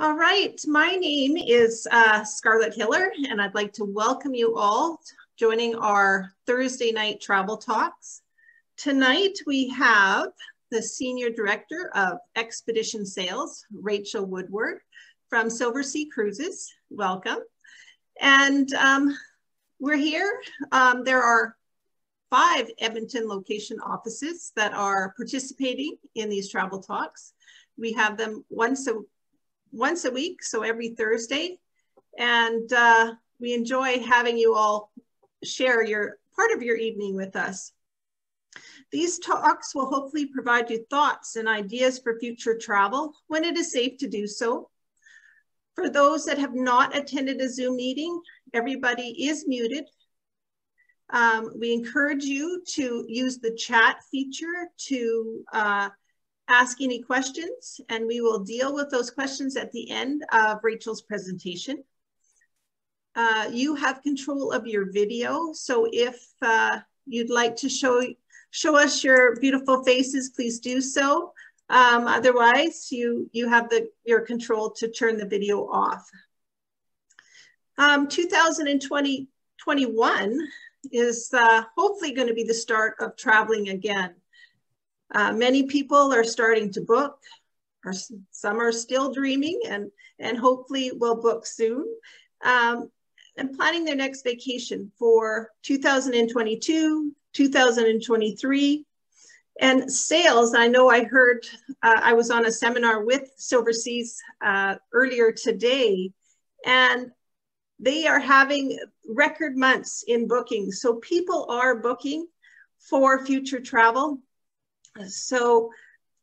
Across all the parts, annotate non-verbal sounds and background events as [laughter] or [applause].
All right, my name is uh, Scarlett Hiller, and I'd like to welcome you all joining our Thursday night travel talks. Tonight we have the Senior Director of Expedition Sales, Rachel Woodward from Silversea Cruises. Welcome. And um, we're here. Um, there are five Edmonton location offices that are participating in these travel talks. We have them once a, once a week, so every Thursday. And uh, we enjoy having you all share your part of your evening with us. These talks will hopefully provide you thoughts and ideas for future travel when it is safe to do so. For those that have not attended a Zoom meeting, everybody is muted um, we encourage you to use the chat feature to uh, ask any questions and we will deal with those questions at the end of Rachel's presentation. Uh, you have control of your video. So if uh, you'd like to show, show us your beautiful faces, please do so. Um, otherwise, you, you have the, your control to turn the video off. Um, 2020, 21 is uh, hopefully going to be the start of traveling again. Uh, many people are starting to book, or some are still dreaming and, and hopefully will book soon. Um, and planning their next vacation for 2022, 2023. And sales, I know I heard, uh, I was on a seminar with Silverseas uh, earlier today, and they are having record months in booking. So people are booking for future travel. So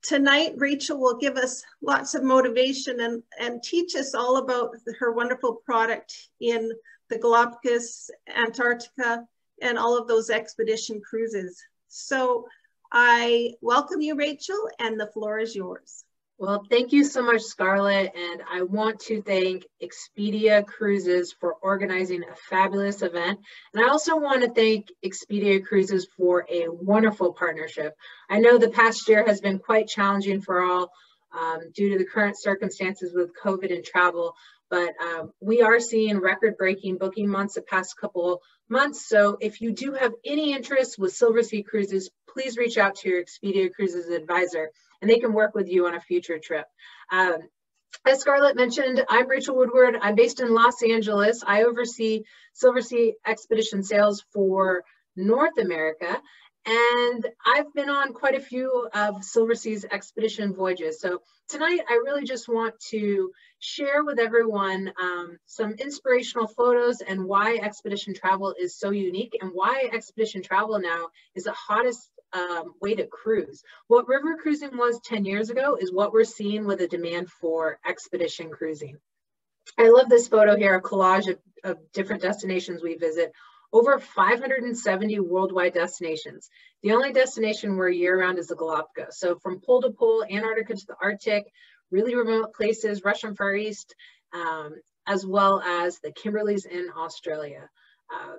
tonight, Rachel will give us lots of motivation and, and teach us all about her wonderful product in the Galapagos, Antarctica, and all of those expedition cruises. So I welcome you, Rachel, and the floor is yours. Well, thank you so much, Scarlett. And I want to thank Expedia Cruises for organizing a fabulous event. And I also want to thank Expedia Cruises for a wonderful partnership. I know the past year has been quite challenging for all um, due to the current circumstances with COVID and travel, but um, we are seeing record-breaking booking months the past couple months. So if you do have any interest with Silversea Cruises, please reach out to your Expedia Cruises advisor and they can work with you on a future trip. Um, as Scarlett mentioned, I'm Rachel Woodward. I'm based in Los Angeles. I oversee Silversea Expedition sales for North America. And I've been on quite a few of Silversea's expedition voyages. So tonight, I really just want to share with everyone um, some inspirational photos and why expedition travel is so unique and why expedition travel now is the hottest um, way to cruise. What river cruising was 10 years ago is what we're seeing with a demand for expedition cruising. I love this photo here, a collage of, of different destinations we visit. Over 570 worldwide destinations. The only destination we're year-round is the Galapagos. So from pole to pole, Antarctica to the Arctic, really remote places, Russian Far East, um, as well as the Kimberleys in Australia. Uh,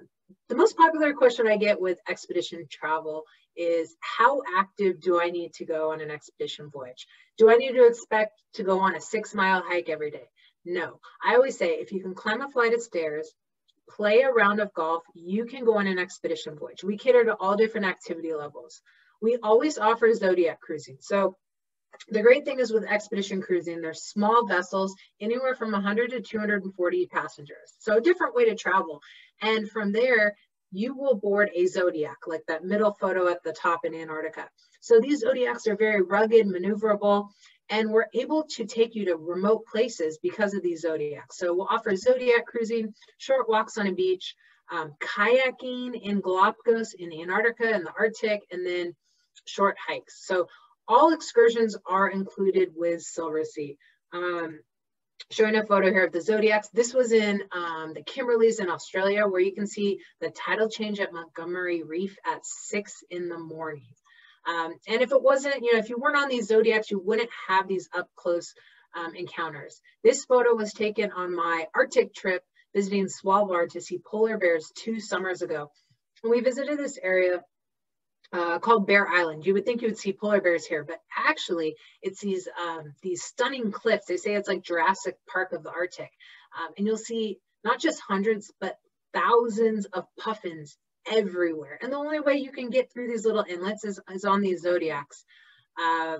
the most popular question I get with expedition travel is how active do I need to go on an expedition voyage? Do I need to expect to go on a six mile hike every day? No, I always say if you can climb a flight of stairs, play a round of golf, you can go on an expedition voyage. We cater to all different activity levels. We always offer Zodiac cruising. So the great thing is with expedition cruising, they're small vessels, anywhere from 100 to 240 passengers. So a different way to travel. And from there, you will board a Zodiac, like that middle photo at the top in Antarctica. So these Zodiacs are very rugged, maneuverable, and we're able to take you to remote places because of these Zodiacs. So we'll offer Zodiac cruising, short walks on a beach, um, kayaking in Galapagos, in Antarctica, and the Arctic, and then short hikes. So all excursions are included with Silversea. Um, showing a photo here of the Zodiacs. This was in um, the Kimberleys in Australia, where you can see the tidal change at Montgomery Reef at six in the morning. Um, and if it wasn't, you know, if you weren't on these Zodiacs, you wouldn't have these up close um, encounters. This photo was taken on my Arctic trip visiting Svalbard to see polar bears two summers ago. And we visited this area uh, called Bear Island. You would think you would see polar bears here, but actually it's these um, these stunning cliffs. They say it's like Jurassic Park of the Arctic. Um, and you'll see not just hundreds, but thousands of puffins everywhere. And the only way you can get through these little inlets is, is on these zodiacs. Uh,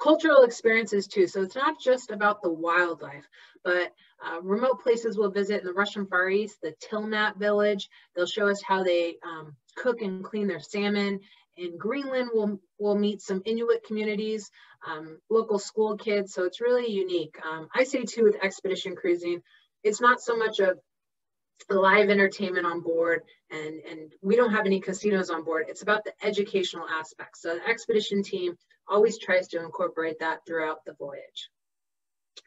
cultural experiences too. So it's not just about the wildlife, but uh, remote places we'll visit in the Russian Far East, the Tymlat village. They'll show us how they um, cook and clean their salmon. In Greenland, we'll, we'll meet some Inuit communities, um, local school kids. So it's really unique. Um, I say too with expedition cruising, it's not so much of live entertainment on board and, and we don't have any casinos on board. It's about the educational aspects. So the expedition team always tries to incorporate that throughout the voyage.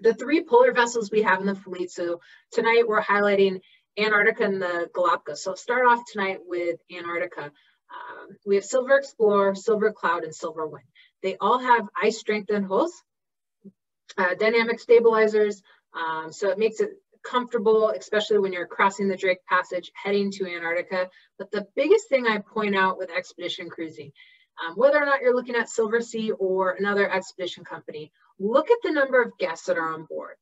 The three polar vessels we have in the fleet. So tonight we're highlighting Antarctica and the Galapagos. So I'll start off tonight with Antarctica. Um, we have Silver Explorer, Silver Cloud, and Silver Wind. They all have ice strengthened hulls, uh, dynamic stabilizers. Um, so it makes it comfortable, especially when you're crossing the Drake Passage heading to Antarctica. But the biggest thing I point out with expedition cruising, um, whether or not you're looking at Silversea or another expedition company, look at the number of guests that are on board.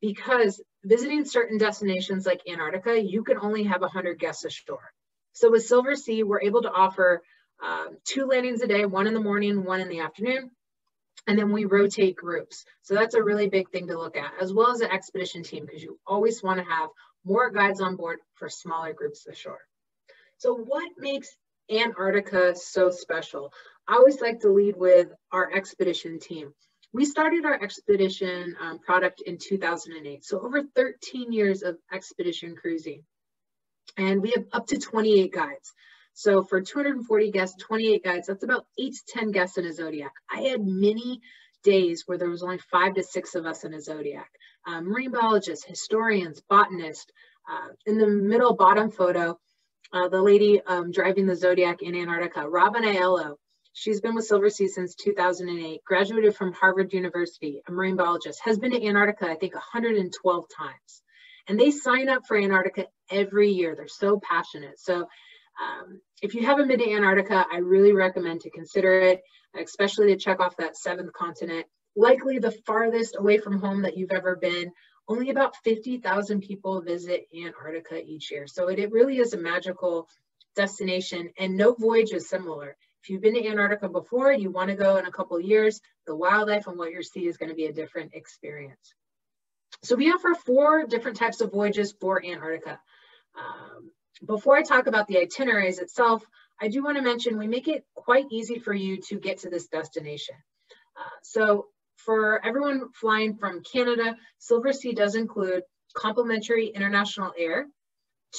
Because visiting certain destinations like Antarctica, you can only have 100 guests ashore. So with Silversea, we're able to offer um, two landings a day, one in the morning, one in the afternoon and then we rotate groups. So that's a really big thing to look at, as well as an expedition team, because you always want to have more guides on board for smaller groups ashore. So what makes Antarctica so special? I always like to lead with our expedition team. We started our expedition um, product in 2008, so over 13 years of expedition cruising. And we have up to 28 guides. So for 240 guests, 28 guides, that's about eight to 10 guests in a Zodiac. I had many days where there was only five to six of us in a Zodiac. Um, marine biologists, historians, botanists. Uh, in the middle bottom photo, uh, the lady um, driving the Zodiac in Antarctica, Robin Aiello. She's been with Silversea since 2008, graduated from Harvard University, a marine biologist, has been to Antarctica, I think 112 times. And they sign up for Antarctica every year. They're so passionate. So um, if you haven't been to Antarctica, I really recommend to consider it, especially to check off that seventh continent. Likely the farthest away from home that you've ever been. Only about 50,000 people visit Antarctica each year. So it, it really is a magical destination and no voyage is similar. If you've been to Antarctica before, you want to go in a couple years, the wildlife and what you see is going to be a different experience. So we offer four different types of voyages for Antarctica. Um, before I talk about the itineraries itself, I do want to mention we make it quite easy for you to get to this destination. Uh, so for everyone flying from Canada, Silversea does include complimentary international air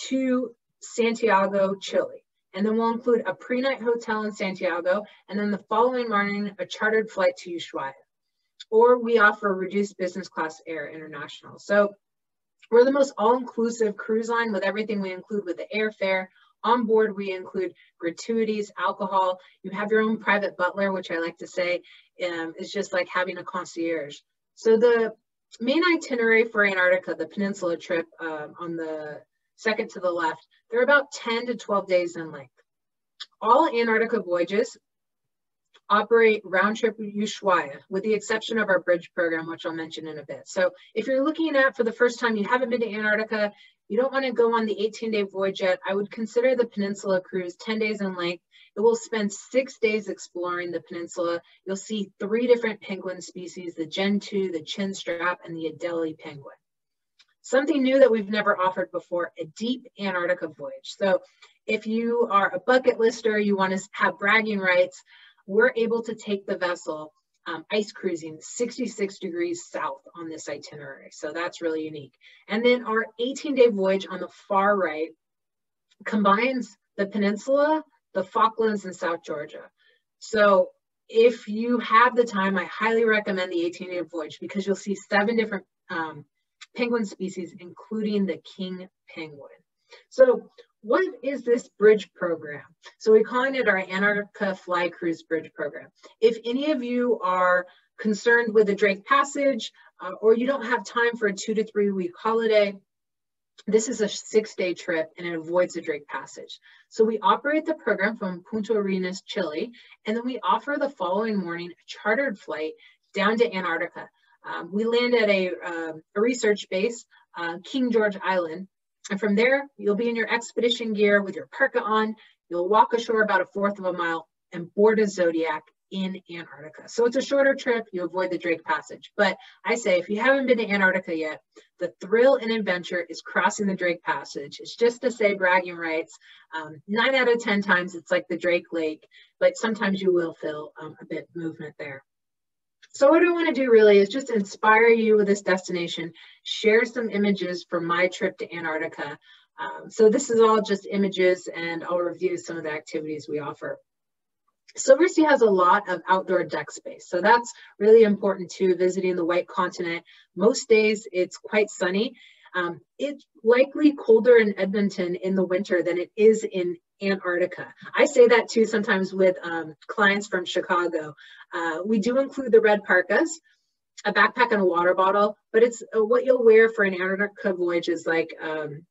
to Santiago, Chile. And then we'll include a pre-night hotel in Santiago, and then the following morning, a chartered flight to Ushuaia. Or we offer reduced business class air international. So we're the most all-inclusive cruise line with everything we include with the airfare. On board, we include gratuities, alcohol. You have your own private butler, which I like to say um, is just like having a concierge. So the main itinerary for Antarctica, the peninsula trip um, on the second to the left, they're about 10 to 12 days in length. All Antarctica voyages operate round trip Ushuaia, with the exception of our bridge program, which I'll mention in a bit. So if you're looking at for the first time, you haven't been to Antarctica, you don't want to go on the 18 day voyage yet, I would consider the peninsula cruise 10 days in length. It will spend six days exploring the peninsula. You'll see three different penguin species, the Gentoo, the chinstrap, and the Adelie penguin. Something new that we've never offered before, a deep Antarctica voyage. So if you are a bucket lister, you want to have bragging rights, we're able to take the vessel um, ice cruising 66 degrees south on this itinerary. So that's really unique. And then our 18 day voyage on the far right combines the peninsula, the Falklands and South Georgia. So if you have the time, I highly recommend the 18 day voyage because you'll see seven different um, penguin species, including the king penguin. So what is this bridge program? So we're calling it our Antarctica Fly Cruise Bridge Program. If any of you are concerned with the Drake Passage uh, or you don't have time for a two to three week holiday, this is a six day trip and it avoids the Drake Passage. So we operate the program from Punta Arenas, Chile, and then we offer the following morning a chartered flight down to Antarctica. Um, we land at a, uh, a research base, uh, King George Island, and from there, you'll be in your expedition gear with your parka on, you'll walk ashore about a fourth of a mile and board a Zodiac in Antarctica. So it's a shorter trip, you avoid the Drake Passage. But I say, if you haven't been to Antarctica yet, the thrill and adventure is crossing the Drake Passage. It's just to say bragging rights. Um, nine out of 10 times it's like the Drake Lake, but sometimes you will feel um, a bit movement there. So what I want to do really is just inspire you with this destination, share some images from my trip to Antarctica. Um, so this is all just images and I'll review some of the activities we offer. Silversea has a lot of outdoor deck space, so that's really important too, visiting the White Continent. Most days it's quite sunny. Um, it's likely colder in Edmonton in the winter than it is in Antarctica. I say that too sometimes with um, clients from Chicago. Uh, we do include the red parkas, a backpack and a water bottle, but it's uh, what you'll wear for an Antarctica voyage is like um,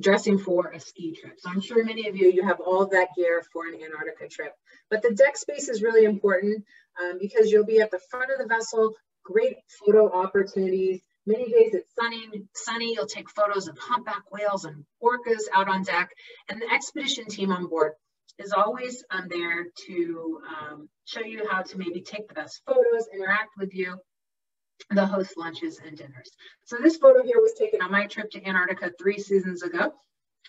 dressing for a ski trip. So I'm sure many of you, you have all of that gear for an Antarctica trip. But the deck space is really important um, because you'll be at the front of the vessel, great photo opportunities. Many days it's sunny, sunny. You'll take photos of humpback whales and orcas out on deck. And the expedition team on board is always um, there to um, show you how to maybe take the best photos, interact with you, the host lunches and dinners. So this photo here was taken on my trip to Antarctica three seasons ago.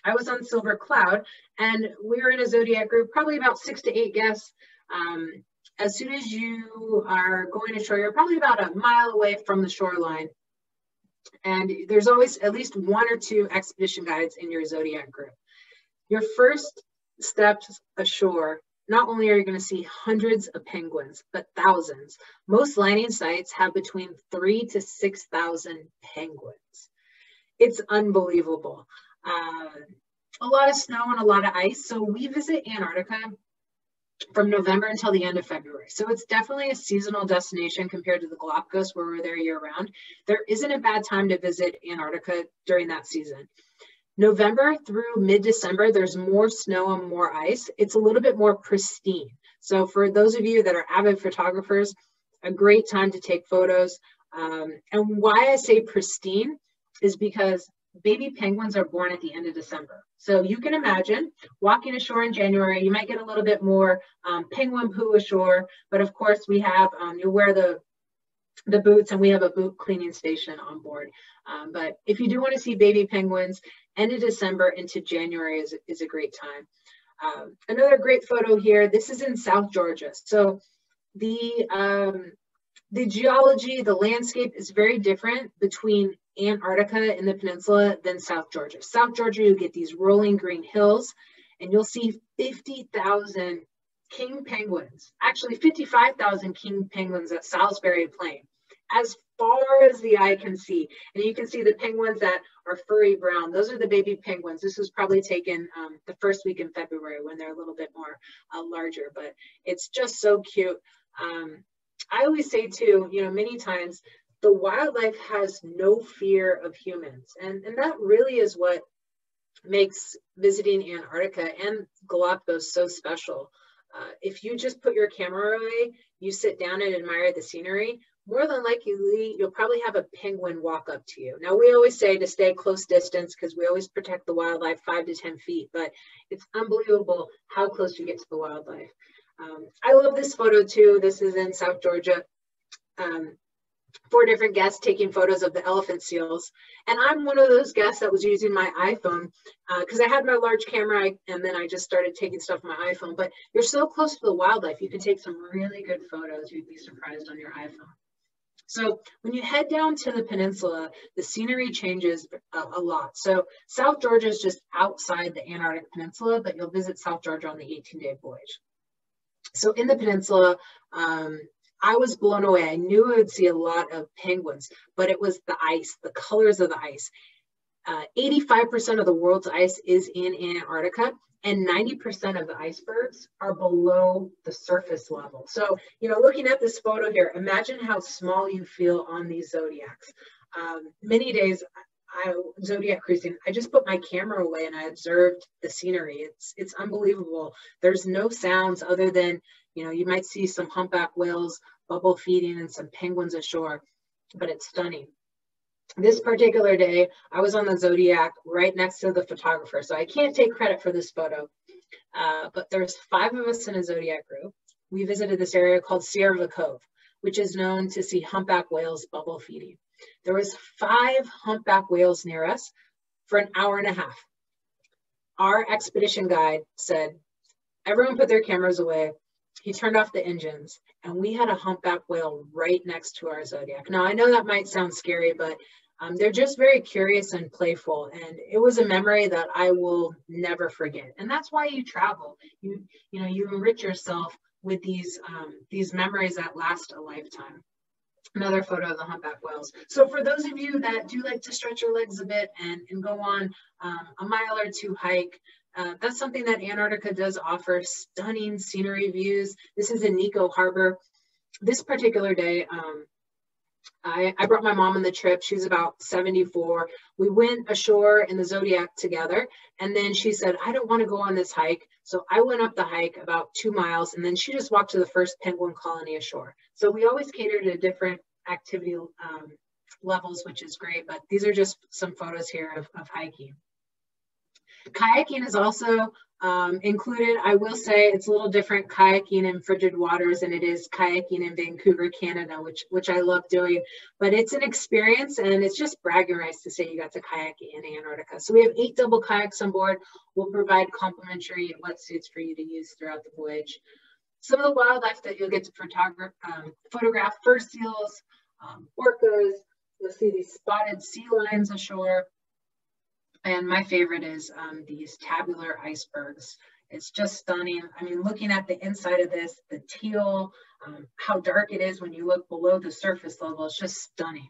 I was on Silver Cloud and we were in a Zodiac group, probably about six to eight guests. Um, as soon as you are going ashore, you're probably about a mile away from the shoreline. And there's always at least one or two expedition guides in your Zodiac group. Your first steps ashore not only are you going to see hundreds of penguins, but thousands. Most landing sites have between three to 6,000 penguins. It's unbelievable. Uh, a lot of snow and a lot of ice. So we visit Antarctica from November until the end of February. So it's definitely a seasonal destination compared to the Galapagos where we're there year round. There isn't a bad time to visit Antarctica during that season. November through mid-December, there's more snow and more ice. It's a little bit more pristine. So for those of you that are avid photographers, a great time to take photos. Um, and why I say pristine is because baby penguins are born at the end of December. So you can imagine walking ashore in January, you might get a little bit more um, penguin poo ashore, but of course we have, um, you wear the the boots and we have a boot cleaning station on board. Um, but if you do want to see baby penguins, end of December into January is, is a great time. Um, another great photo here, this is in South Georgia. So the, um, the geology, the landscape is very different between Antarctica in the peninsula than South Georgia. South Georgia, you get these rolling green hills and you'll see 50,000 king penguins, actually 55,000 king penguins at Salisbury Plain as far as the eye can see. And you can see the penguins that are furry brown. Those are the baby penguins. This was probably taken um, the first week in February when they're a little bit more uh, larger, but it's just so cute. Um, I always say too, you know, many times the wildlife has no fear of humans. And, and that really is what makes visiting Antarctica and Galapagos so special. Uh, if you just put your camera away, you sit down and admire the scenery, more than likely you'll probably have a penguin walk up to you. Now we always say to stay close distance because we always protect the wildlife five to 10 feet, but it's unbelievable how close you get to the wildlife. Um, I love this photo too. This is in South Georgia. Um, four different guests taking photos of the elephant seals. And I'm one of those guests that was using my iPhone because uh, I had my large camera and then I just started taking stuff on my iPhone. But you're so close to the wildlife, you can take some really good photos. You'd be surprised on your iPhone. So when you head down to the peninsula, the scenery changes a, a, lot. So South Georgia is just outside the Antarctic Peninsula, but you'll visit South Georgia on the 18-day voyage. So in the peninsula, um, I was blown away. I knew I would see a lot of penguins, but it was the ice, the colors of the ice. 85% uh, of the world's ice is in Antarctica, and 90% of the icebergs are below the surface level. So, you know, looking at this photo here, imagine how small you feel on these zodiacs. Um, many days I zodiac cruising, I just put my camera away and I observed the scenery. It's it's unbelievable. There's no sounds other than you know you might see some humpback whales bubble feeding and some penguins ashore, but it's stunning. This particular day, I was on the Zodiac right next to the photographer, so I can't take credit for this photo. Uh, but there's five of us in a Zodiac group. We visited this area called Cierva Cove, which is known to see humpback whales bubble feeding. There was five humpback whales near us for an hour and a half. Our expedition guide said, everyone put their cameras away. He turned off the engines and we had a humpback whale right next to our Zodiac. Now I know that might sound scary, but um, they're just very curious and playful. And it was a memory that I will never forget. And that's why you travel. You, you know, you enrich yourself with these, um, these memories that last a lifetime another photo of the humpback whales. So for those of you that do like to stretch your legs a bit and, and go on um, a mile or two hike, uh, that's something that Antarctica does offer, stunning scenery views. This is in Neko Harbor. This particular day, um, I, I, brought my mom on the trip. She's about 74. We went ashore in the Zodiac together. And then she said, I don't want to go on this hike. So I went up the hike about two miles and then she just walked to the first penguin colony ashore. So we always cater to different activity um, levels, which is great. But these are just some photos here of, of hiking. Kayaking is also um, included. I will say it's a little different kayaking in frigid waters than it is kayaking in Vancouver, Canada, which which I love doing. But it's an experience and it's just bragging rights to say you got to kayak in Antarctica. So we have eight double kayaks on board. We'll provide complimentary wetsuits for you to use throughout the voyage. Some of the wildlife that you'll get to photograph, um, photograph fur seals, um, orcas. You'll see these spotted sea lions ashore. And my favorite is um, these tabular icebergs. It's just stunning. I mean, looking at the inside of this, the teal, um, how dark it is when you look below the surface level, it's just stunning.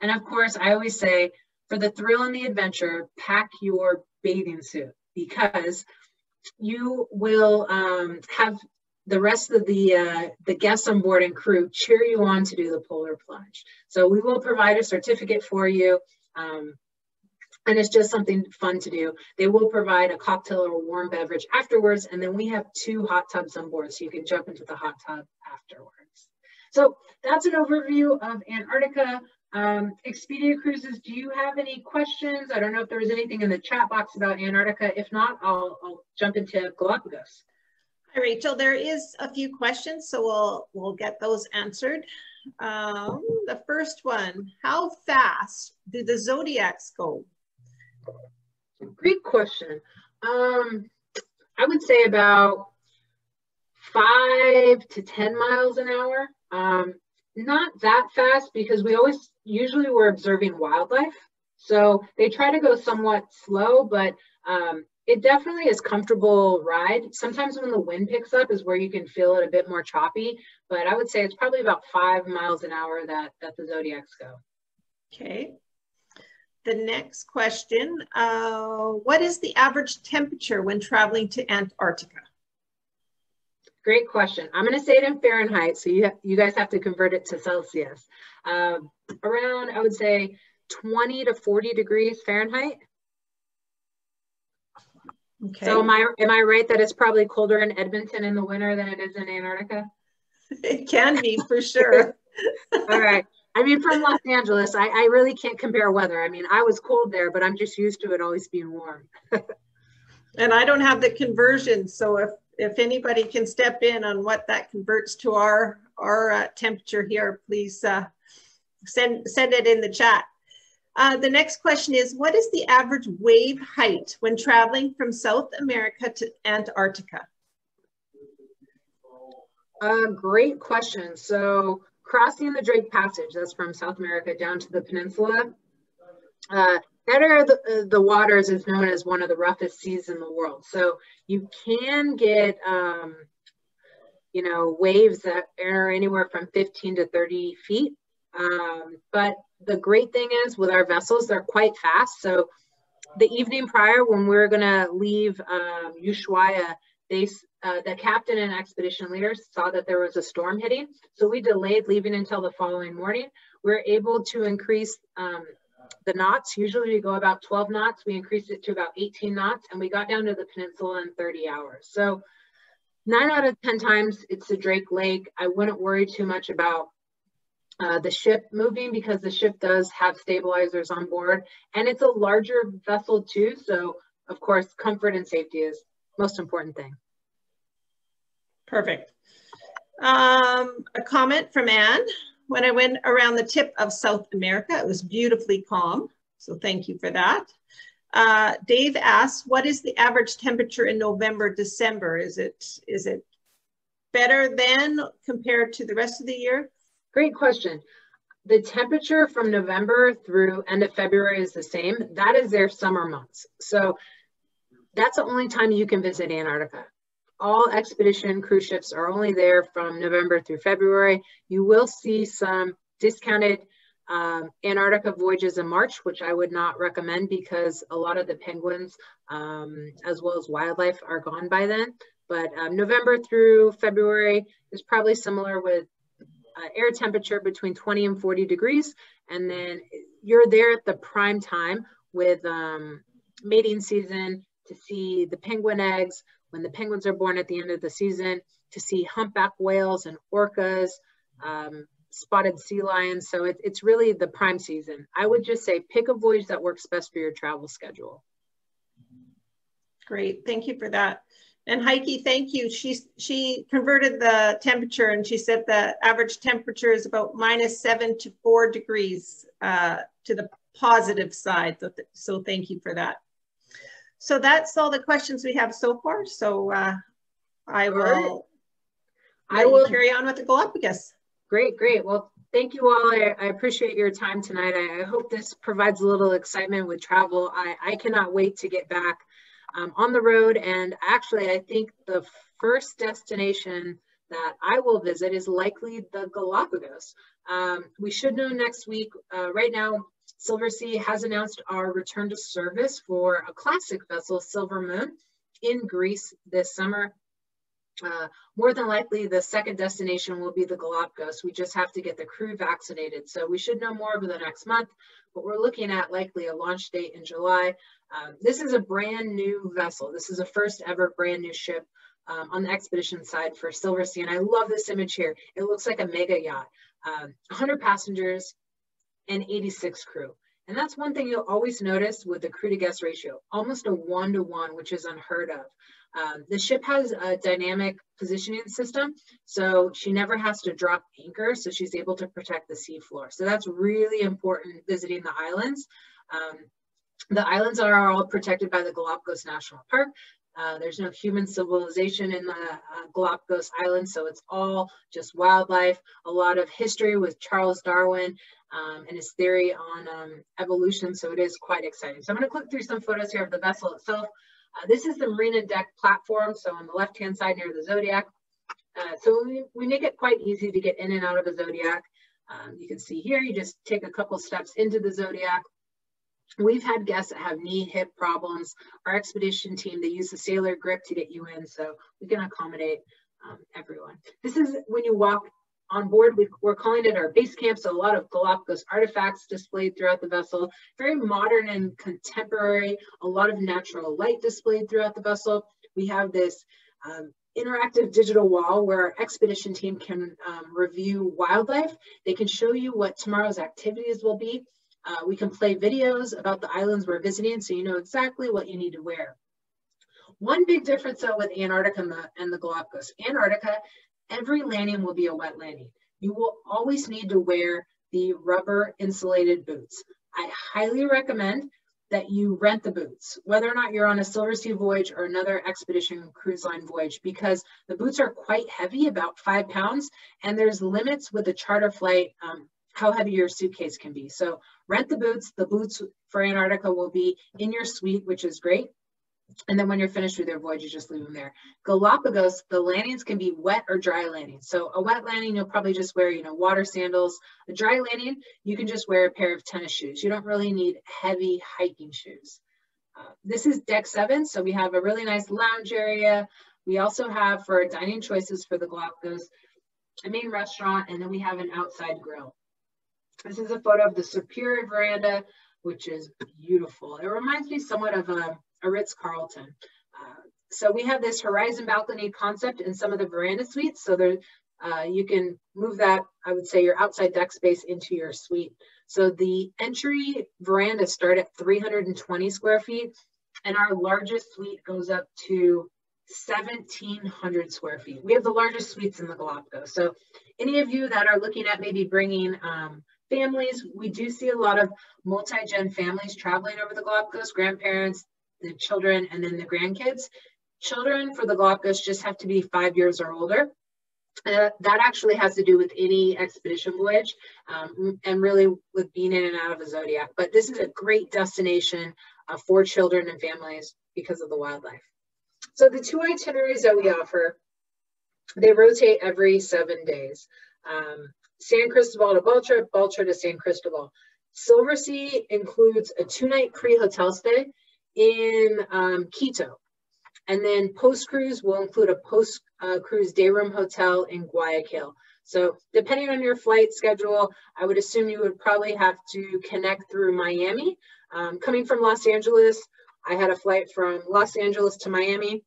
And of course, I always say, for the thrill and the adventure, pack your bathing suit because you will um, have the rest of the uh, the guests on board and crew cheer you on to do the polar plunge. So we will provide a certificate for you. Um, and it's just something fun to do. They will provide a cocktail or a warm beverage afterwards, and then we have two hot tubs on board, so you can jump into the hot tub afterwards. So that's an overview of Antarctica. Um, Expedia Cruises, do you have any questions? I don't know if there was anything in the chat box about Antarctica. If not, I'll, I'll jump into Galapagos. Hi, Rachel. There is a few questions, so we'll we'll get those answered. Um, the first one: How fast do the zodiacs go? Great question. Um, I would say about five to 10 miles an hour. Um, not that fast because we always, usually we're observing wildlife. So they try to go somewhat slow, but um, it definitely is comfortable ride. Sometimes when the wind picks up is where you can feel it a bit more choppy, but I would say it's probably about five miles an hour that, that the Zodiacs go. Okay the next question, uh, what is the average temperature when traveling to Antarctica? Great question. I'm going to say it in Fahrenheit, so you, you guys have to convert it to Celsius. Um, around, I would say, 20 to 40 degrees Fahrenheit. Okay. So am I, am I right that it's probably colder in Edmonton in the winter than it is in Antarctica? It can be, for sure. [laughs] All right. I mean, from Los Angeles, I, I really can't compare weather. I mean, I was cold there, but I'm just used to it always being warm. [laughs] and I don't have the conversion. So if, if anybody can step in on what that converts to our, our uh, temperature here, please uh, send, send it in the chat. Uh, the next question is, what is the average wave height when traveling from South America to Antarctica? Uh, great question. So crossing the Drake Passage, that's from South America down to the peninsula, uh, that area the, uh, the, waters is known as one of the roughest seas in the world. So you can get, um, you know, waves that are anywhere from 15 to 30 feet. Um, but the great thing is with our vessels, they're quite fast. So the evening prior, when we are going to leave um, Ushuaia, they uh, the captain and expedition leaders saw that there was a storm hitting, so we delayed leaving until the following morning. We are able to increase um, the knots. Usually we go about 12 knots. We increased it to about 18 knots and we got down to the peninsula in 30 hours. So nine out of 10 times it's the Drake Lake. I wouldn't worry too much about uh, the ship moving because the ship does have stabilizers on board and it's a larger vessel too. So of course, comfort and safety is most important thing. Perfect. Um, a comment from Anne. When I went around the tip of South America, it was beautifully calm. So thank you for that. Uh, Dave asks, what is the average temperature in November, December? Is it, is it better than compared to the rest of the year? Great question. The temperature from November through end of February is the same. That is their summer months. So that's the only time you can visit Antarctica all expedition cruise ships are only there from November through February. You will see some discounted um, Antarctica voyages in March, which I would not recommend because a lot of the penguins, um, as well as wildlife, are gone by then. But um, November through February is probably similar with uh, air temperature between 20 and 40 degrees. And then you're there at the prime time with um, mating season to see the penguin eggs, when the penguins are born at the end of the season, to see humpback whales and orcas, um, spotted sea lions. So it, it's really the prime season. I would just say pick a voyage that works best for your travel schedule. Great, thank you for that. And Heike, thank you. She, she converted the temperature and she said the average temperature is about minus seven to four degrees uh, to the positive side. So, th so thank you for that. So that's all the questions we have so far. So uh, I will, right. I will carry on with the Galapagos. Great, great. Well, thank you all. I, I appreciate your time tonight. I, I, hope this provides a little excitement with travel. I, I cannot wait to get back um, on the road. And actually, I think the first destination that I will visit is likely the Galapagos. Um, we should know next week. Uh, right now, Silversea has announced our return to service for a classic vessel, Silver Moon, in Greece this summer. Uh, more than likely, the second destination will be the Galapagos. We just have to get the crew vaccinated. So we should know more over the next month, but we're looking at likely a launch date in July. Um, this is a brand new vessel. This is a first ever brand new ship um, on the expedition side for Silversea. And I love this image here. It looks like a mega yacht. Um, 100 passengers, and 86 crew. And that's one thing you'll always notice with the crew to guest ratio, almost a one to one, which is unheard of. Um, the ship has a dynamic positioning system, so she never has to drop anchor, so she's able to protect the seafloor. So that's really important visiting the islands. Um, the islands are all protected by the Galapagos National Park, uh, there's no human civilization in the uh, Galapagos Islands, so it's all just wildlife. A lot of history with Charles Darwin um, and his theory on um, evolution, so it is quite exciting. So I'm going to click through some photos here of the vessel itself. Uh, this is the marina deck platform, so on the left-hand side near the Zodiac. Uh, so we, we, make it quite easy to get in and out of a Zodiac. Um, you can see here, you just take a couple steps into the Zodiac, We've had guests that have knee, hip problems. Our expedition team, they use the sailor grip to get you in, so we can accommodate um, everyone. This is when you walk on board, we, are calling it our base camp, so a lot of Galapagos artifacts displayed throughout the vessel, very modern and contemporary, a lot of natural light displayed throughout the vessel. We have this um, interactive digital wall where our expedition team can um, review wildlife. They can show you what tomorrow's activities will be. Uh, we can play videos about the islands we're visiting so you know exactly what you need to wear. One big difference though with Antarctica and the, and the Galapagos. Antarctica, every landing will be a wet landing. You will always need to wear the rubber insulated boots. I highly recommend that you rent the boots, whether or not you're on a Silversea voyage or another expedition cruise line voyage, because the boots are quite heavy, about five pounds, and there's limits with the charter flight um, how heavy your suitcase can be. So rent the boots. The boots for Antarctica will be in your suite, which is great. And then when you're finished with your voyage, you just leave them there. Galapagos, the landings can be wet or dry landings. So a wet landing, you'll probably just wear, you know, water sandals. A dry landing, you can just wear a pair of tennis shoes. You don't really need heavy hiking shoes. Uh, this is deck seven. So we have a really nice lounge area. We also have for dining choices for the Galapagos, a main restaurant, and then we have an outside grill. This is a photo of the superior veranda. which is beautiful. It reminds me somewhat of a, a Ritz-Carlton. Uh, so we have this horizon balcony concept in some of the veranda suites. So there, uh, you can move that, I would say, your outside deck space into your suite. So the entry veranda start at 320 square feet, and our largest suite goes up to 1,700 square feet. We have the largest suites in the Galapagos. So any of you that are looking at maybe bringing um, families, we do see a lot of multi-gen families traveling over the Galapagos, grandparents, the children, and then the grandkids. Children for the Galapagos just have to be five years or older. Uh, that actually has to do with any expedition voyage um, and really with being in and out of a zodiac. But this is a great destination uh, for children and families because of the wildlife. So the two itineraries that we offer, they rotate every seven days. Um, San Cristobal to Baltra, Baltra to San Cristobal. Silversea includes a two-night pre-hotel stay in um, Quito. And then post-cruise will include a post-cruise day room hotel in Guayaquil. So depending on your flight schedule, I would assume you would probably have to connect through Miami. Um, coming from Los Angeles, I had a flight from Los Angeles to Miami,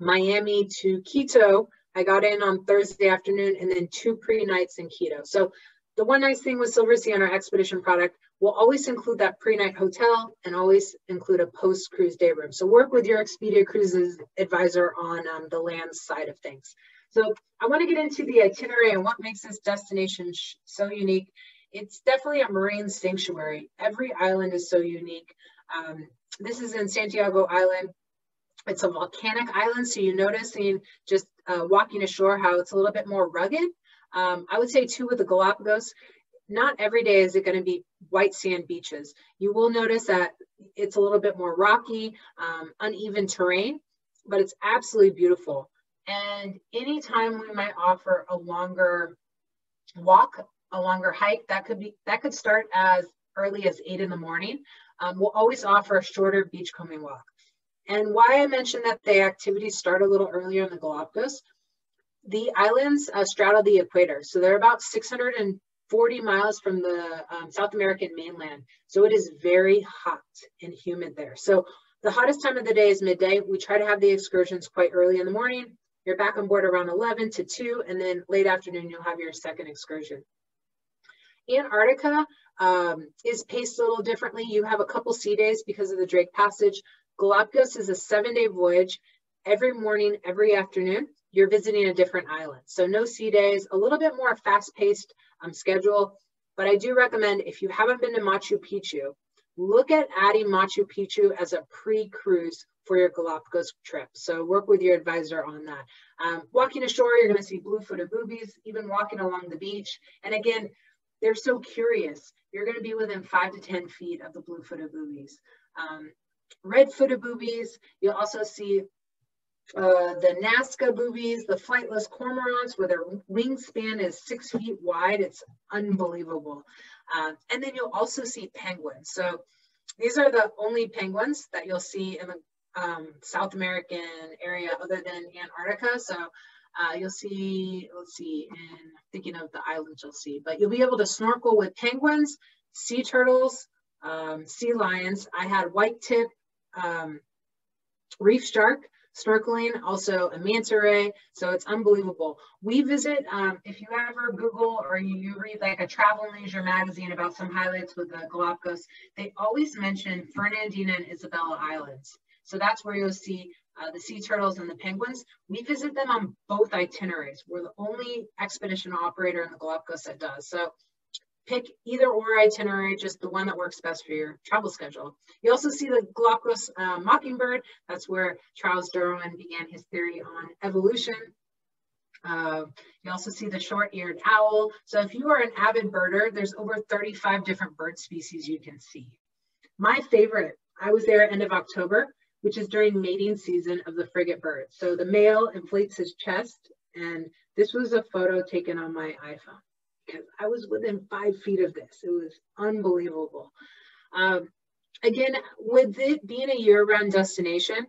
Miami to Quito. I got in on Thursday afternoon and then two pre-nights in Quito. So the one nice thing with Silversea on our expedition product, we'll always include that pre-night hotel and always include a post-cruise day room. So work with your Expedia Cruises advisor on um, the land side of things. So I wanna get into the itinerary and what makes this destination so unique. It's definitely a marine sanctuary. Every island is so unique. Um, this is in Santiago Island. It's a volcanic island, so you're noticing just uh, walking ashore how it's a little bit more rugged. Um, I would say too with the Galapagos, not every day is it going to be white sand beaches. You will notice that it's a little bit more rocky, um, uneven terrain, but it's absolutely beautiful. And anytime we might offer a longer walk, a longer hike, that could be that could start as early as eight in the morning. Um, we'll always offer a shorter beachcombing walk. And why I mentioned that the activities start a little earlier in the Galapagos, the islands uh, straddle the equator. So they're about 640 miles from the um, South American mainland. So it is very hot and humid there. So the hottest time of the day is midday. We try to have the excursions quite early in the morning. You're back on board around 11 to 2, and then late afternoon, you'll have your second excursion. Antarctica um, is paced a little differently. You have a couple sea days because of the Drake Passage. Galapagos is a seven day voyage. Every morning, every afternoon, you're visiting a different island. So no sea days, a little bit more fast paced um, schedule. But I do recommend if you haven't been to Machu Picchu, look at adding Machu Picchu as a pre-cruise for your Galapagos trip. So work with your advisor on that. Um, walking ashore, you're gonna see blue-footed boobies, even walking along the beach. And again, they're so curious. You're gonna be within five to 10 feet of the blue-footed boobies. Um, red-footed boobies, you'll also see uh, the Nazca boobies, the flightless cormorants, where their wingspan is six feet wide. It's unbelievable. Uh, and then you'll also see penguins. So these are the only penguins that you'll see in the um, South American area other than Antarctica. So uh, you'll see, let's see, and thinking of the islands you'll see, but you'll be able to snorkel with penguins, sea turtles, um, sea lions. I had white tip um, reef shark snorkeling, also a manta ray. So it's unbelievable. We visit, um, if you ever Google or you, read like a travel leisure magazine about some highlights with the Galapagos, they always mention Fernandina and Isabella Islands. So that's where you'll see uh, the sea turtles and the penguins. We visit them on both itineraries. We're the only expedition operator in the Galapagos that does. So pick either or itinerary, just the one that works best for your travel schedule. You also see the Galapagos uh, mockingbird. That's where Charles Darwin began his theory on evolution. Uh, you also see the short-eared owl. So if you are an avid birder, there's over 35 different bird species you can see. My favorite, I was there end of October, which is during mating season of the frigate bird. So the male inflates his chest, and this was a photo taken on my iPhone I was within five feet of this. It was unbelievable. Um, again, with it being a year-round destination,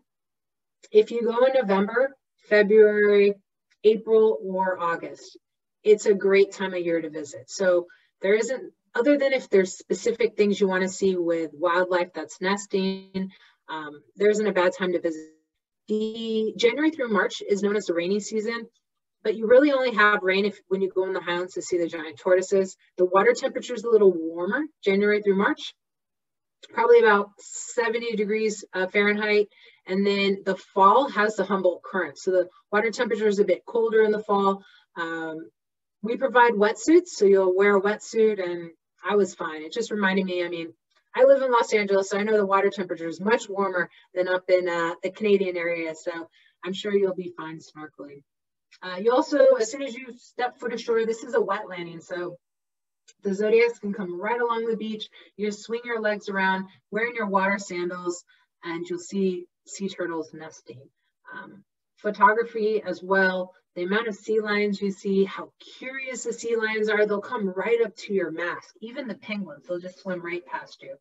if you go in November, February, April, or August, it's a great time of year to visit. So there isn't other than if there's specific things you want to see with wildlife that's nesting, um, there isn't a bad time to visit. The January through March is known as the rainy season, but you really only have rain if when you go in the highlands to see the giant tortoises. The water temperature is a little warmer January through March, probably about 70 degrees uh, Fahrenheit. And then the fall has the Humboldt current. So the water temperature is a bit colder in the fall. Um, we provide wetsuits, so you'll wear a wetsuit and I was fine. It just reminded me, I mean, I live in Los Angeles, so I know the water temperature is much warmer than up in uh, the Canadian area. So I'm sure you'll be fine snorkeling. Uh, you also, as soon as you step foot ashore, this is a wet landing. So the Zodiacs can come right along the beach. You just swing your legs around, wearing your water sandals, and you'll see sea turtles nesting. Um, photography as well, the amount of sea lions you see, how curious the sea lions are, they'll come right up to your mask. Even the penguins, they'll just swim right past you.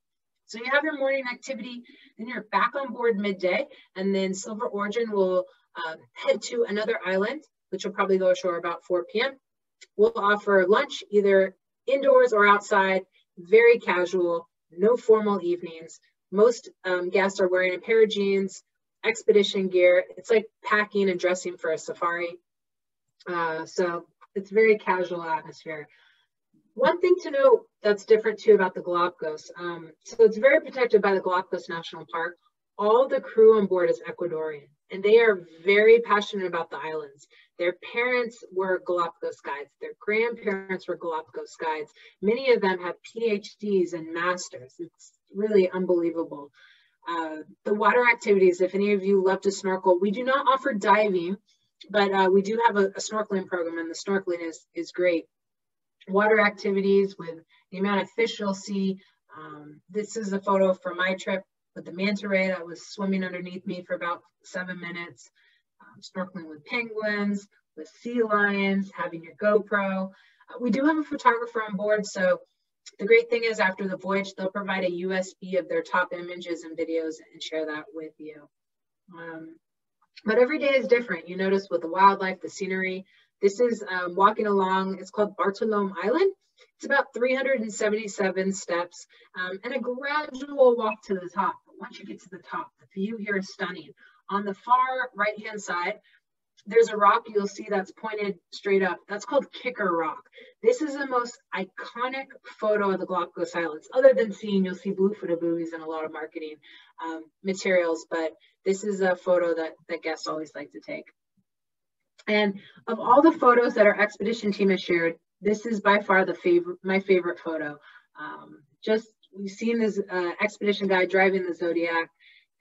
So you have your morning activity, then you're back on board midday, and then Silver Origin will um, head to another island, which will probably go ashore about 4 p.m. We'll offer lunch either indoors or outside, very casual, no formal evenings. Most um, guests are wearing a pair of jeans, expedition gear. It's like packing and dressing for a safari. Uh, so it's very casual atmosphere. One thing to note that's different too about the Galapagos. Um, so it's very protected by the Galapagos National Park. All the crew on board is Ecuadorian and they are very passionate about the islands. Their parents were Galapagos guides. Their grandparents were Galapagos guides. Many of them have PhDs and masters. It's really unbelievable. Uh, the water activities, if any of you love to snorkel, we do not offer diving, but uh, we do have a, a, snorkeling program and the snorkeling is, is great. Water activities with the amount of fish you'll see. Um, this is a photo from my trip with the manta ray that was swimming underneath me for about seven minutes, um, snorkeling with penguins, with sea lions, having your GoPro. Uh, we do have a photographer on board, so the great thing is after the voyage, they'll provide a USB of their top images and videos and share that with you. Um, but every day is different. You notice with the wildlife, the scenery. This is um, walking along, it's called Bartolome Island. It's about 377 steps um, and a gradual walk to the top. But once you get to the top, the view here is stunning. On the far right-hand side, there's a rock you'll see that's pointed straight up. That's called Kicker Rock. This is the most iconic photo of the Galapagos Islands. Other than seeing, you'll see blue-footed boobies in a lot of marketing um, materials, but this is a photo that, that guests always like to take. And of all the photos that our expedition team has shared, this is by far the favorite, my favorite photo. Um, just we've seen this uh, expedition guide driving the Zodiac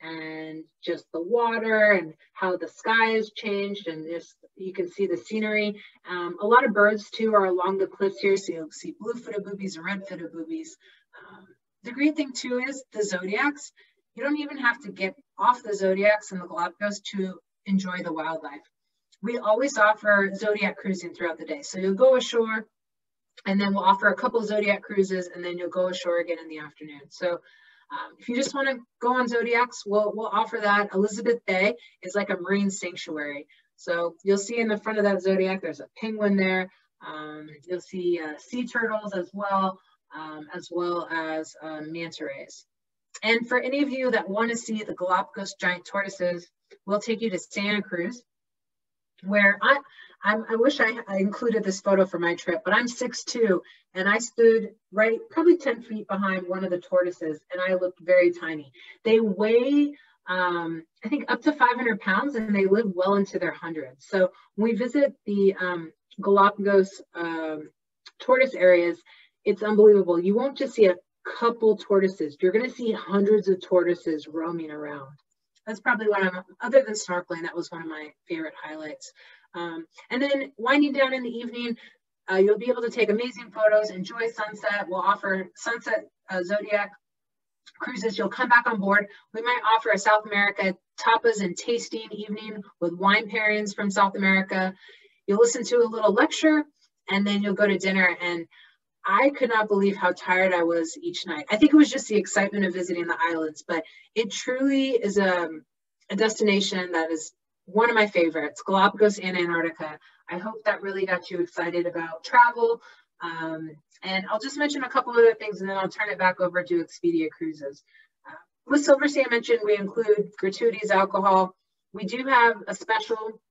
and just the water and how the sky has changed and just you can see the scenery. Um, a lot of birds too are along the cliffs here, so you'll see blue-footed boobies and red-footed boobies. Um, the great thing too is the zodiacs. You don't even have to get off the zodiacs and the Galapagos to enjoy the wildlife we always offer Zodiac cruising throughout the day. So you'll go ashore and then we'll offer a couple Zodiac cruises and then you'll go ashore again in the afternoon. So um, if you just want to go on Zodiacs, we'll, we'll offer that. Elizabeth Bay is like a marine sanctuary. So you'll see in the front of that Zodiac, there's a penguin there. Um, you'll see uh, sea turtles as well, um, as well as uh, manta rays. And for any of you that want to see the Galapagos giant tortoises, we'll take you to Santa Cruz where I, I'm, i wish I, I, included this photo for my trip, but I'm 6'2", and I stood right, probably 10 feet behind one of the tortoises, and I looked very tiny. They weigh, um, I think, up to 500 pounds, and they live well into their hundreds. So when we visit the um, Galapagos um, tortoise areas, it's unbelievable. You won't just see a couple tortoises. You're going to see hundreds of tortoises roaming around that's probably one of other than snorkeling that was one of my favorite highlights. Um, and then winding down in the evening uh, you'll be able to take amazing photos enjoy sunset. We'll offer sunset uh, zodiac cruises. You'll come back on board. We might offer a south america tapas and tasting evening with wine pairings from south america. You'll listen to a little lecture and then you'll go to dinner. And I could not believe how tired I was each night. I think it was just the excitement of visiting the islands, but it truly is a, a destination that is one of my favorites, Galapagos and Antarctica. I hope that really got you excited about travel. Um, and I'll just mention a couple other things and then I'll turn it back over to Expedia Cruises. Uh, with Silversea, I mentioned we include gratuities, alcohol. We do have a special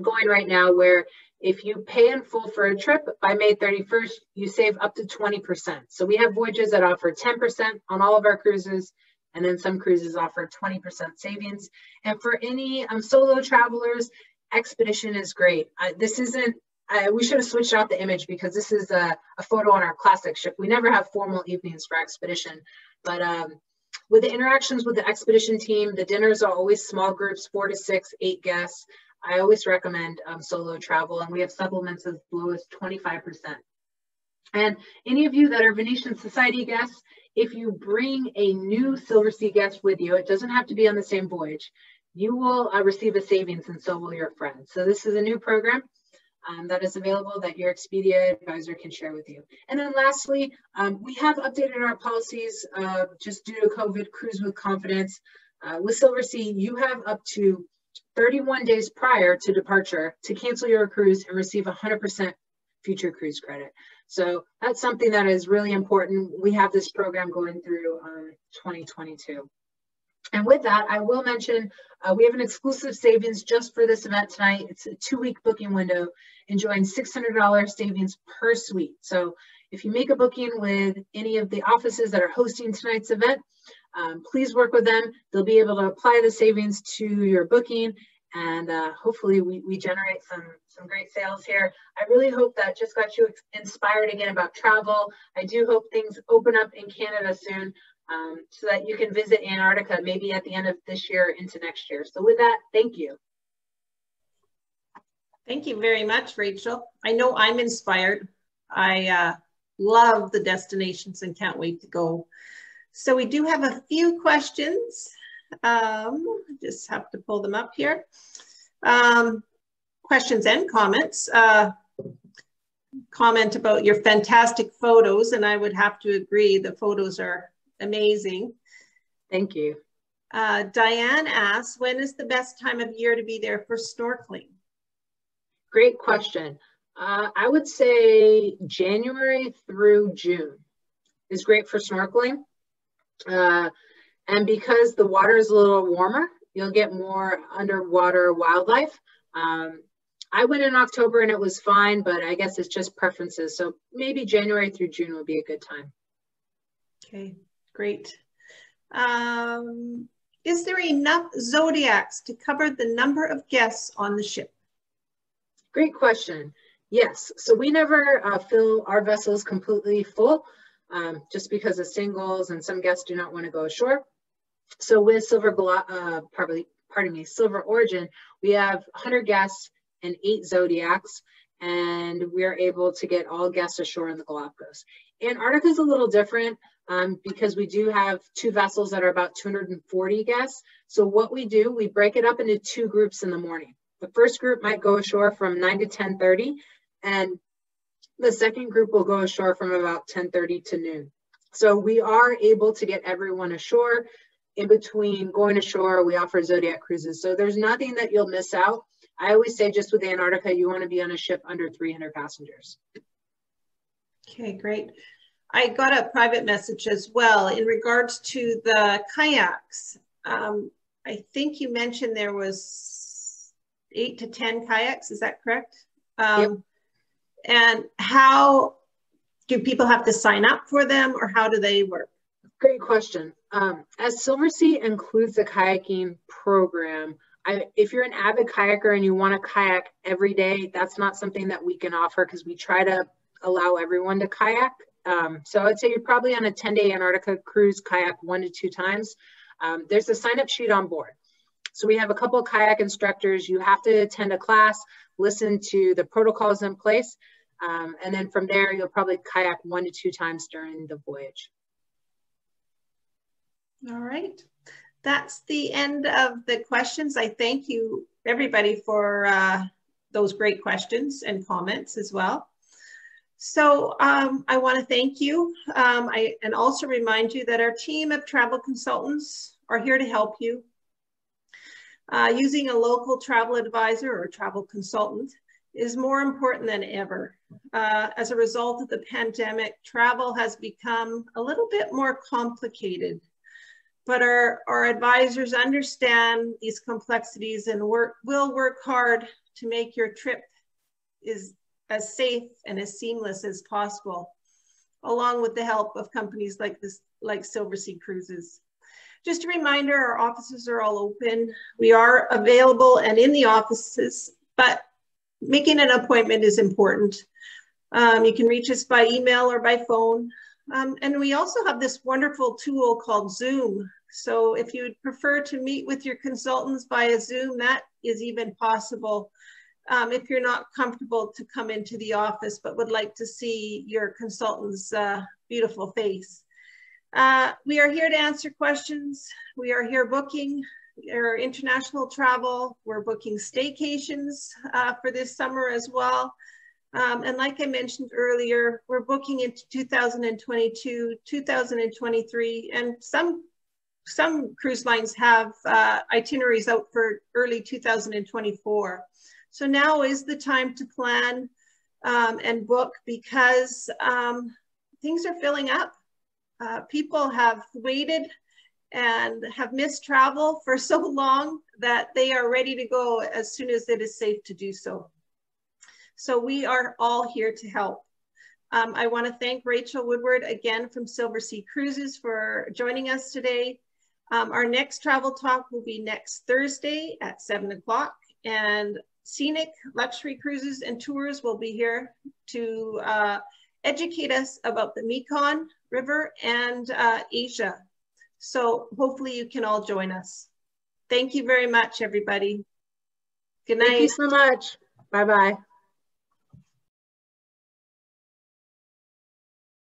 going right now where if you pay in full for a trip by May 31st, you save up to 20%. So we have voyages that offer 10% on all of our cruises, and then some cruises offer 20% savings. And for any um, solo travelers, Expedition is great. Uh, this isn't, uh, we should have switched out the image because this is a, a, photo on our classic ship. We never have formal evenings for Expedition, but um, with the interactions with the Expedition team, the dinners are always small groups, four to six, eight guests. I always recommend um, solo travel and we have supplements as low as 25%. And any of you that are Venetian Society guests, if you bring a new Silversea guest with you, it doesn't have to be on the same voyage, you will uh, receive a savings and so will your friends. So this is a new program um, that is available that your Expedia advisor can share with you. And then lastly, um, we have updated our policies uh, just due to COVID, Cruise with Confidence. Uh, with Silversea, you have up to 31 days prior to departure to cancel your cruise and receive 100% future cruise credit. So that's something that is really important. We have this program going through um, 2022. And with that, I will mention uh, we have an exclusive savings just for this event tonight. It's a two-week booking window, enjoying $600 savings per suite. So if you make a booking with any of the offices that are hosting tonight's event, um, please work with them. They'll be able to apply the savings to your booking and uh, hopefully we, we generate some, some great sales here. I really hope that just got you inspired again about travel. I do hope things open up in Canada soon um, so that you can visit Antarctica maybe at the end of this year into next year. So with that, thank you. Thank you very much, Rachel. I know I'm inspired. I uh, love the destinations and can't wait to go. So we do have a few questions. Um, just have to pull them up here. Um, questions and comments. Uh, comment about your fantastic photos, and I would have to agree, the photos are amazing. Thank you. Uh, Diane asks, when is the best time of year to be there for snorkeling? Great question. Uh, I would say January through June is great for snorkeling. Uh, and because the water is a little warmer, you'll get more underwater wildlife. Um, I went in October and it was fine, but I guess it's just preferences. So maybe January through June would be a good time. Okay, great. Um, is there enough zodiacs to cover the number of guests on the ship? Great question. Yes, so we never uh, fill our vessels completely full um, just because of singles and some guests do not want to go ashore. So with Silver, uh, pardon, pardon me, Silver Origin, we have 100 guests and eight Zodiacs, and we're able to get all guests ashore in the Galapagos. Antarctica is a little different um, because we do have two vessels that are about 240 guests. So what we do, we break it up into two groups in the morning. The first group might go ashore from 9 to 10.30, and the second group will go ashore from about 10.30 to noon. So we are able to get everyone ashore. In between going ashore, we offer Zodiac cruises. So there's nothing that you'll miss out. I always say just with Antarctica, you want to be on a ship under 300 passengers. Okay, great. I got a private message as well in regards to the kayaks. Um, I think you mentioned there was eight to 10 kayaks, is that correct? Um, yep. And how do people have to sign up for them or how do they work? Great question. Um, as Silver Sea includes the kayaking program, I, if you're an avid kayaker and you want to kayak every day, that's not something that we can offer because we try to allow everyone to kayak. Um, so I'd say you're probably on a 10-day Antarctica cruise, kayak one to two times. Um, there's a sign-up sheet on board. So we have a couple of kayak instructors. You have to attend a class, listen to the protocols in place, um, and then from there, you'll probably kayak one to two times during the voyage. All right. That's the end of the questions. I thank you, everybody, for uh, those great questions and comments as well. So um, I want to thank you um, I, and also remind you that our team of travel consultants are here to help you. Uh, using a local travel advisor or travel consultant is more important than ever. Uh, as a result of the pandemic, travel has become a little bit more complicated, but our, our advisors understand these complexities and work, will work hard to make your trip is as safe and as seamless as possible, along with the help of companies like this, like Silversea Cruises. Just a reminder, our offices are all open. We are available and in the offices, but making an appointment is important. Um, you can reach us by email or by phone. Um, and we also have this wonderful tool called Zoom. So if you'd prefer to meet with your consultants via Zoom, that is even possible. Um, if you're not comfortable to come into the office, but would like to see your consultant's uh, beautiful face. Uh, we are here to answer questions. We are here booking our international travel. We're booking staycations uh, for this summer as well. Um, and like I mentioned earlier, we're booking into 2022, 2023, and some some cruise lines have uh, itineraries out for early 2024. So now is the time to plan um, and book because um, things are filling up. Uh, people have waited and have missed travel for so long that they are ready to go as soon as it is safe to do so. So we are all here to help. Um, I want to thank Rachel Woodward again from Silversea Cruises for joining us today. Um, our next travel talk will be next Thursday at seven o'clock and Scenic Luxury Cruises and Tours will be here to uh, educate us about the Mekong River and uh, Asia. So hopefully you can all join us. Thank you very much, everybody. Good night. Thank you so much. Bye-bye.